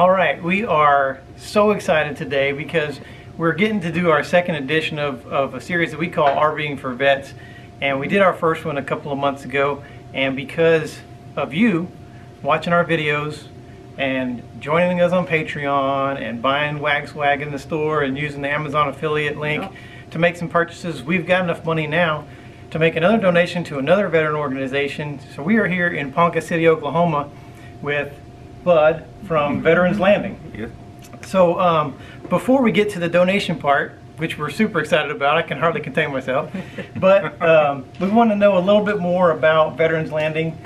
All right, we are so excited today because we're getting to do our second edition of, of a series that we call RVing for Vets. And we did our first one a couple of months ago. And because of you watching our videos and joining us on Patreon and buying Wagg Swag in the store and using the Amazon affiliate link Yep. to make some purchases, we've got enough money now to make another donation to another veteran organization. So we are here in Ponca City, Oklahoma with Bud from Veterans Landing. Yeah. So um, before we get to the donation part, which we're super excited about, I can hardly contain myself, but um, we want to know a little bit more about Veterans Landing,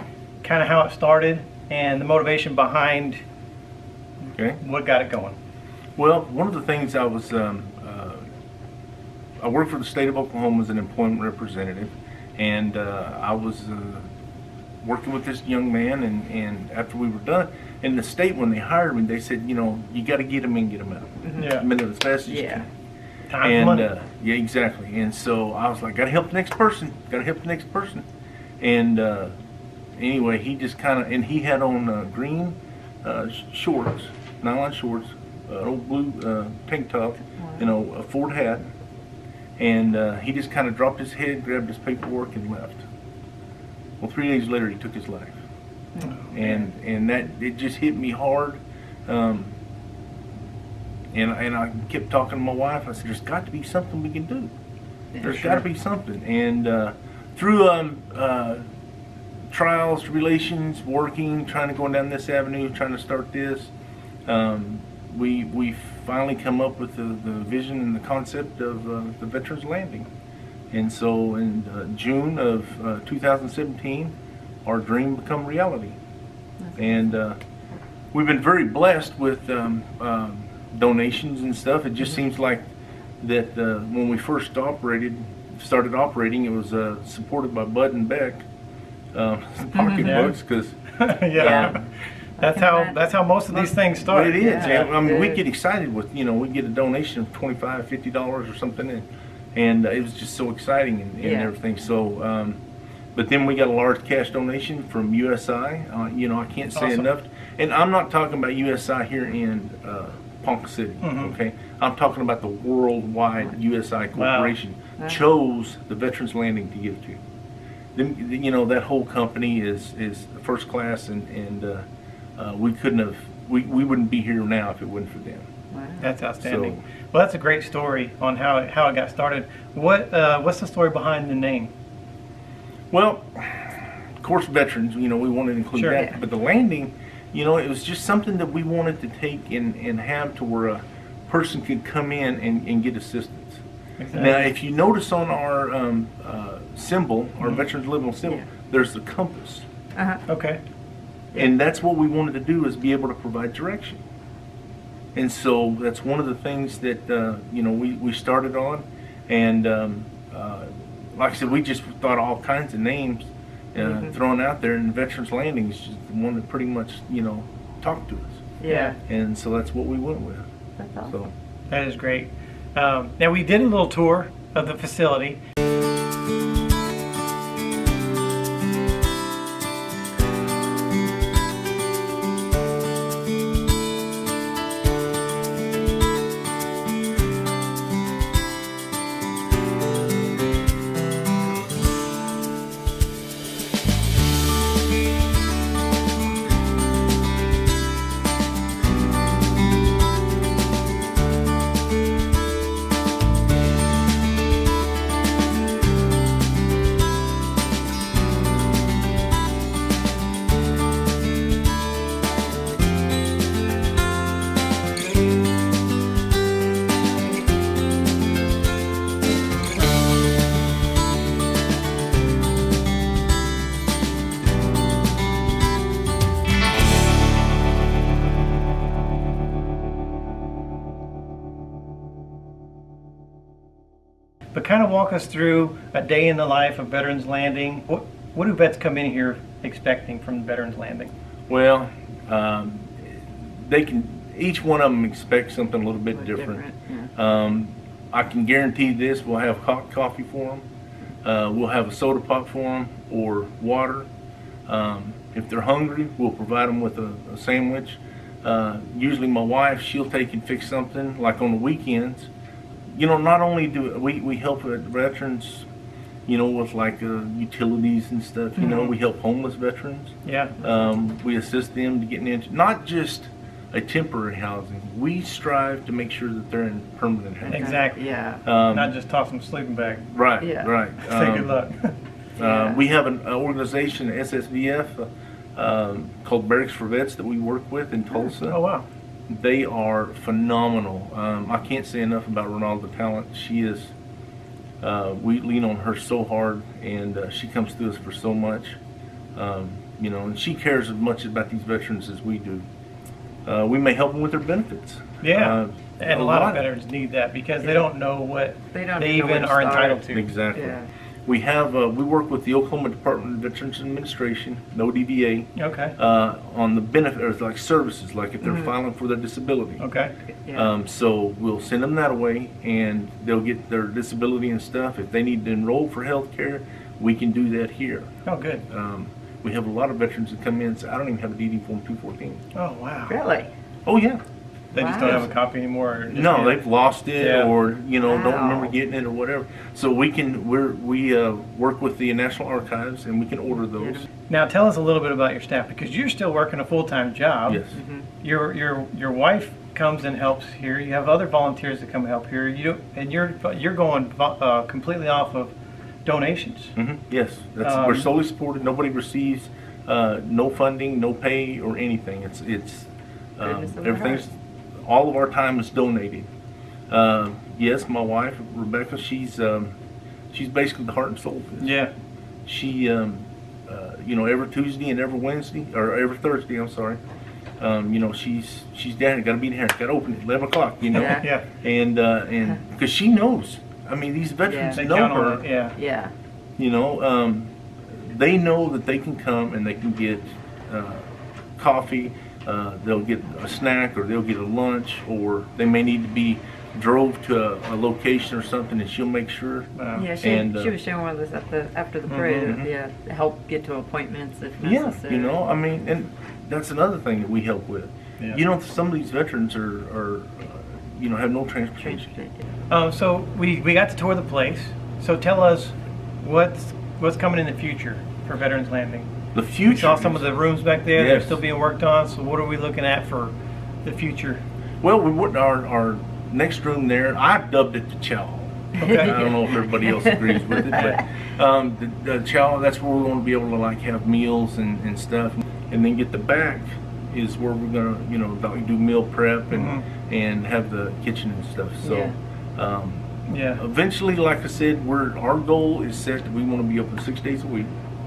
kind of how it started, and the motivation behind Okay. what got it going. Well, one of the things I was, um, uh, I worked for the state of Oklahoma as an employment representative, and uh, I was uh, working with this young man, and, and after we were done, in the state when they hired me, they said, you know, you got to get them in, get them out. Yeah. I mean, as fast as you Yeah. can. Time and money. uh, yeah, exactly. And so I was like, gotta help the next person. Gotta help the next person. And uh, anyway, he just kind of and he had on uh, green uh, sh- shorts, nylon shorts, uh, an old blue uh, tank top, you know, a Ford hat, and uh, he just kind of dropped his head, grabbed his paperwork, and left. Well, three days later, he took his life, and and that it just hit me hard. Um, and, and I kept talking to my wife. I said, "There's got to be something we can do. There's got to be something." And uh, through um, uh, trials, relations, working, trying to go down this avenue, trying to start this, um, we we finally come up with the, the vision and the concept of uh, the Veterans Landing. And so in uh, June of uh, 2017, our dream become reality. And uh, we've been very blessed with um, um, donations and stuff. It just seems like that uh, when we first operated, started operating, it was uh, supported by Bud and Beck uh, pocketbooks because yeah. Yeah. That's how that's how most of these things start. it is. Yeah. I mean, we get excited with you know we get a donation of 25 50 dollars or something, and and uh, it was just so exciting and, and Yeah. everything. So. Um, but then we got a large cash donation from USI. Uh, you know, I can't say Awesome. enough. And I'm not talking about USI here in uh, Ponca City. Mhm. Okay, I'm talking about the worldwide USI corporation Wow. chose the Veterans Landing to give to. Then you know that whole company is is first class, and and uh, uh, we couldn't have we, we wouldn't be here now if it wasn't for them. Wow. That's outstanding. So- well, that's a great story on how it, how it got started. What uh, what's the story behind the name? Well, of course, veterans, you know, we wanted to include Sure. that, Yeah. but the landing, you know, it was just something that we wanted to take and, and have to where a person could come in and, and get assistance. Now, if you notice on our um, uh, symbol, our Mhm. Veterans Landing symbol, Yeah. there's the compass. Uh-huh. okay. And that's what we wanted to do is be able to provide direction. And so that's one of the things that, uh, you know, we, we started on. And um, uh, like I said, we just thought all kinds of names uh, Mhm. thrown out there. And Veterans Landing is just the one that pretty much, you know, talked to us. Yeah. And so that's what we went with. That's awesome. So, That is great. Um, now we did a little tour of the facility. But kind of walk us through a day in the life of Veterans Landing. What what do vets come in here expecting from Veterans Landing? well, um, they can, each one of them expects something a little bit Little different. different, Um, I can guarantee this, we'll have hot coffee for them. Uh, we'll have a soda pop for them or water. Um, if they're hungry, we'll provide them with a, a sandwich. Uh, usually my wife, she'll take and fix something, like on the weekends. You know, not only do we, we help veterans, you know, with like uh, utilities and stuff, you know, Mhm. we help homeless veterans. Yeah. Um, we assist them to getting into, not just a temporary housing, we strive to make sure that they're in permanent housing. Exactly. Yeah. Um, Not just toss them a sleeping bag. Right, Yeah. right. Say Um, good luck. uh, Yeah. we have an, an organization, SSVF, uh, um, called Barracks for Vets that we work with in Tulsa. oh wow. They are phenomenal. Um, I can't say enough about Ronaldo Talent. She is, uh, we lean on her so hard, and uh, she comes to us for so much. Um, you know, and she cares as much about these veterans as we do. Uh, we may help them with their benefits. Yeah. Uh, And a lot of veterans need that because they don't know what They don't they even know where even to are start. entitled to. Exactly. Yeah. We have, uh, we work with the Oklahoma Department of Veterans Administration, ODVA, Okay. uh, on the benefit, or like services, like if they're Mhm. filing for their disability. Okay. Yeah. Um, so we'll send them that away and they'll get their disability and stuff. If they need to enroll for health care, we can do that here. Oh, good. Um, we have a lot of veterans that come in and say, I don't even have a DD form 214. Oh, wow. really? Oh, yeah. They just don't have a copy anymore. No, need it. they've lost it Yeah. or, you know, don't remember getting it or whatever. So we can, we're, we, uh, work with the National Archives and we can order those. Now tell us a little bit about your staff because you're still working a full-time job. Yes. Your your your wife comes and helps here. You have other volunteers that come help here. You and you're you're going uh, completely off of donations. hmm Yes, that's, Um, we're solely supported. Nobody receives uh, no funding, no pay, or anything. It's it's um, Goodness of the everything's all of our time is donated. Uh, yes, my wife Rebecca, she's um, she's basically the heart and soul of this. Yeah. She, um, uh, you know, every Tuesday and every Wednesday or every Thursday, I'm sorry. Um, you know, she's she's down. Got to be in here. Got to open at eleven o'clock. You know, Yeah. Yeah. and uh, and because she knows. I mean, these veterans Yeah. They know count her. on it. Yeah. Yeah. You know, um, they know that they can come and they can get uh, coffee. Uh, they'll get a snack, or they'll get a lunch, or they may need to be drove to a, a location or something, and she'll make sure. Wow. Yeah, she, And, uh, she was sharing with us at the after the parade. Mhm. Yeah, to help get to appointments if Yeah, you know, I mean, and that's another thing that we help with. Yeah. You know, some of these veterans are, are uh, you know, have no transportation. Transportation. Um, so we, we got to tour the place. So tell us what's what's coming in the future for Veterans Landing. The We future. saw some of the rooms back there. They're still being worked on. So what are we looking at for the future? Well, we wouldn't. Our, our next room there, I've dubbed it the chow. hall. Okay. I don't know if everybody else agrees with it, but um, the, the chow, that's where we're going to be able to like have meals and, and stuff. And then get the back is where we're going to, you know, like do meal prep and, Mhm. and have the kitchen and stuff. So um, Yeah. eventually, like I said, we're, our goal is set that we want to be open six days a week.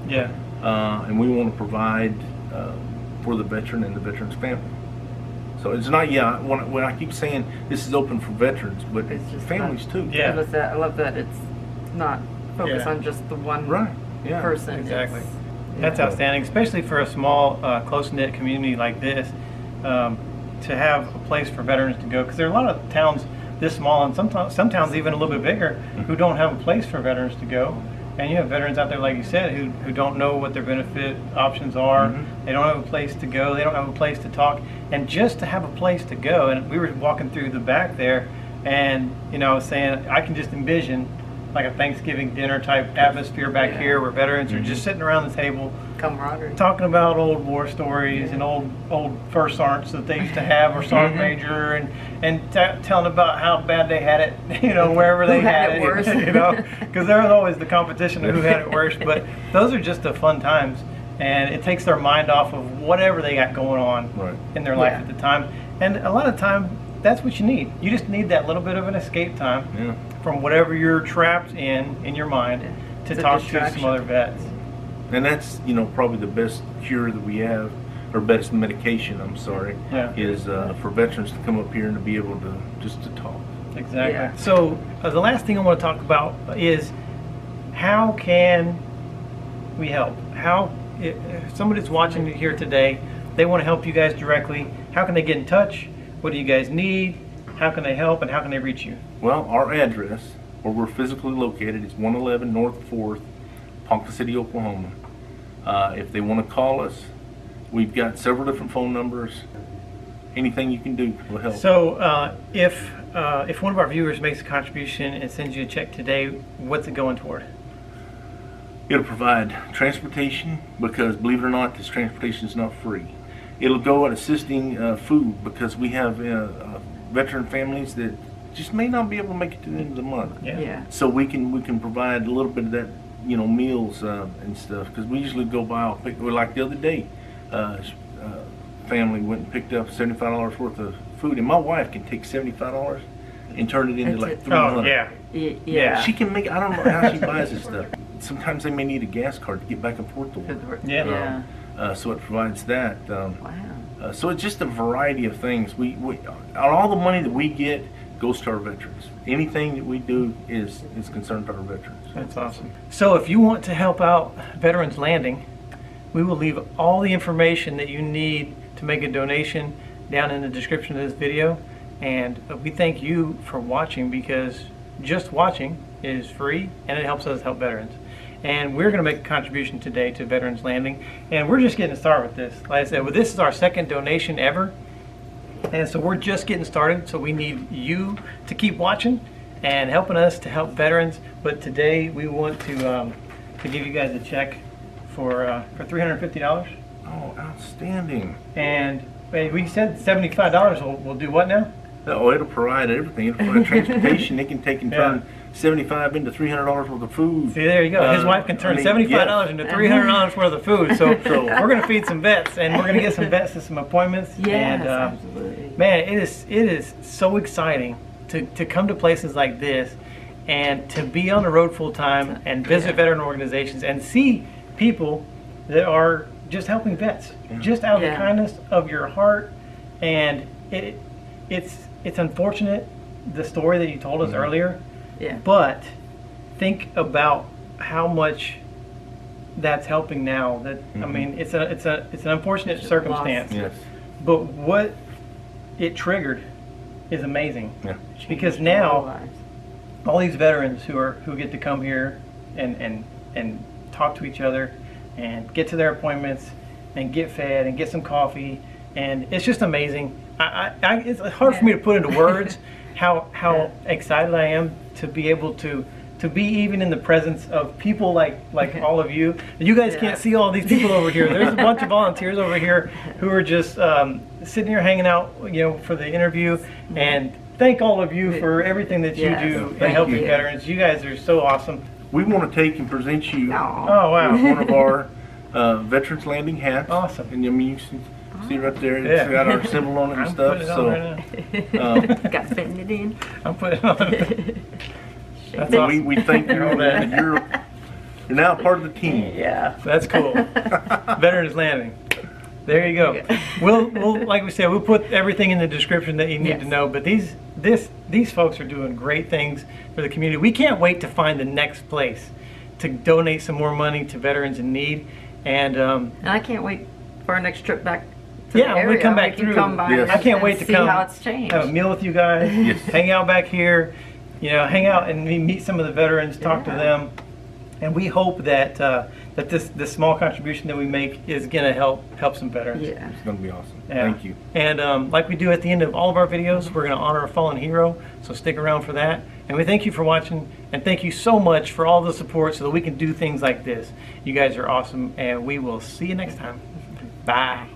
Yeah. Uh, and we want to provide uh, for the veteran and the veteran's family. So it's not, yeah, when, when I keep saying this is open for veterans, but It's it's just families not- too. Yeah. I love that. I love that it's not focused Yeah. on just the one Right, yeah. person. Exactly. It's- That's yeah. outstanding, especially for a small, uh, close-knit community like this, um, to have a place for veterans to go. Because there are a lot of towns this small, and sometimes some towns even a little bit bigger, who don't have a place for veterans to go. And you have veterans out there, like you said, who, who don't know what their benefit options are. Mhm. They don't have a place to go. They don't have a place to talk. And just to have a place to go, and we were walking through the back there, and you know, I was saying I can just envision like a Thanksgiving dinner type atmosphere back Yeah. here, where veterans are Mhm. just sitting around the table camaraderie. talking about old war stories and old old first sergeants that they used to have or sergeant Mhm. major and and t- telling about how bad they had it you know wherever they had had it worse. you know because there was always the competition of who had it worse but those are just the fun times and it takes their mind off of whatever they got going on Right. in their life Yeah. at the time and a lot of time that's what you need you just need that little bit of an escape time Yeah. from whatever you're trapped in in your mind to It's talk to some other vets And that's, you know, probably the best cure that we have, or best medication, I'm sorry, Yeah. is uh, for veterans to come up here and to be able to just to talk. Exactly. Yeah. So uh, the last thing I want to talk about is how can we help? How if if somebody's watching here today, they want to help you guys directly. How can they get in touch? What do you guys need? How can they help? And how can they reach you? Well, our address, where we're physically located, is 111 North 4th, Ponca City, Oklahoma. Uh, if they want to call us, we've got several different phone numbers, anything you can do will help. So uh, if uh, if one of our viewers makes a contribution and sends you a check today, what's it going toward? It'll provide transportation because, believe it or not, this transportation is not free. It'll go at assisting uh, food because we have uh, uh, veteran families that just may not be able to make it to the end of the month. Yeah. So we can we can provide a little bit of that, you know, meals uh, and stuff because we usually go by. I'll pick, well, like the other day, uh, uh, family went and picked up seventy five dollars worth of food, and my wife can take seventy five dollars and turn it into That's like it. three Oh hundred. yeah, Yeah, Yeah. She can make. I don't know how she buys this stuff. Sometimes they may need a gas card to get back and forth to work. Yeah. Yeah. Uh, so it provides that. Um, Wow. uh, so it's just a variety of things. We, we all the money that we get goes to our veterans. Anything that we do is is concerned to our veterans. that's awesome. So if you want to help out Veterans Landing, we will leave all the information that you need to make a donation down in the description of this video. And we thank you for watching because just watching is free and it helps us help veterans. And we're going to make a contribution today to Veterans Landing. And we're just getting started with this. Like I said, well, this is our second donation ever. And so we're just getting started. So we need you to keep watching and helping us to help veterans. But today we want to um, to give you guys a check for uh, for three hundred fifty dollars. Oh, outstanding! And we said seventy five dollars. will will do what now? Oh, it'll provide everything. It'll provide transportation. They can take and turn seventy-five into three hundred dollars worth of food. See, there you go. His Uh, wife can I turn mean, seventy-five dollars yeah. into three hundred dollars worth of food. So, So- we're gonna feed some vets, and we're gonna get some vets to some appointments. Yes, and, uh, absolutely. Man, it is it is so exciting to, to come to places like this and to be on the road full time and visit Yeah. veteran organizations and see people that are just helping vets, Yeah. just out of the kindness of your heart. And it it's it's unfortunate the story that you told us Mhm. earlier, Yeah. but think about how much that's helping now. That I Mhm. mean, it's a it's a it's an unfortunate Loss. circumstance. Yes. But what it triggered is amazing Yeah. because now all these veterans who are who get to come here and and and talk to each other and get to their appointments and get fed and get some coffee and it's just amazing. I, I, I it's hard for me to put into words how how excited I am to be able to to be even in the presence of people like like all of you. You guys Yeah. can't see all these people over here. There's a bunch of volunteers over here who are just um, sitting here hanging out, you know, for the interview. And thank all of you for everything that you Yes. do in Thank helping you. veterans. You guys are so awesome. We want to take and present you Aw. Oh wow. one of our uh, Veterans Landing hats. Awesome. And I mean, you can see right there, it's Yeah. got our symbol on it and I'm stuff. putting it on So right now. um, Got fitting it in. I'm putting it on. That's we, awesome. we thank you. All that. and You're you're now part of the team. Yeah. That's cool. Veterans Landing. There you go. We'll, we'll, like we said, we'll put everything in the description that you need Yes. to know. But these, this, these folks are doing great things for the community. We can't wait to find the next place to donate some more money to veterans in need. And um, And I can't wait for our next trip back to yeah, the when area. we come back can through, come by Yes. I can't and wait to see come how it's changed. have a meal with you guys, Yes. hang out back here, you know, hang out and me- meet some of the veterans, talk to them, and we hope that uh, that this this small contribution that we make is going to help help some veterans. Yeah. It's going to be awesome. Yeah. Thank you. And um, like we do at the end of all of our videos, we're going to honor a fallen hero. So stick around for that. And we thank you for watching, and thank you so much for all the support so that we can do things like this. You guys are awesome, and we will see you next time. Bye.